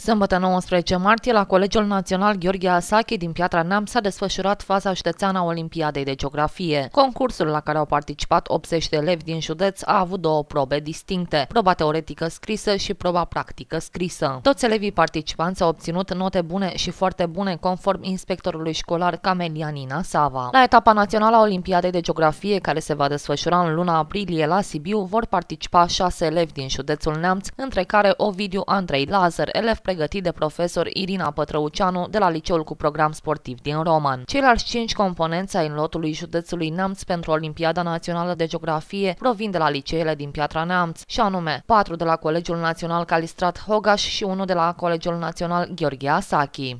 Sâmbătă 19 martie, la Colegiul Național Gheorghe Asachi din Piatra Neamț s-a desfășurat faza județeană a Olimpiadei de Geografie. Concursul la care au participat 80 de elevi din județ a avut două probe distincte, proba teoretică scrisă și proba practică scrisă. Toți elevii participanți au obținut note bune și foarte bune conform inspectorului școlar Camelianina Sava. La etapa națională a Olimpiadei de Geografie, care se va desfășura în luna aprilie la Sibiu, vor participa șase elevi din județul Neamț, între care Ovidiu Andrei Lazar, elev pregătit de profesor Irina Pătrăuceanu de la liceul cu program sportiv din Roman. Ceilalți cinci componenți ai lotului județului Neamț pentru Olimpiada Națională de Geografie provin de la liceele din Piatra Neamț, și anume patru de la Colegiul Național Calistrat Hogaș și unul de la Colegiul Național Gheorghe Asachi.